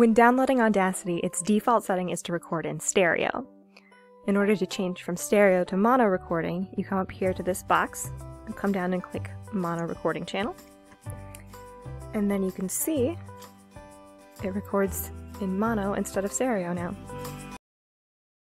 When downloading Audacity, its default setting is to record in stereo. In order to change from stereo to mono recording, you come up here to this box and come down and click mono recording channel. And then you can see it records in mono instead of stereo now.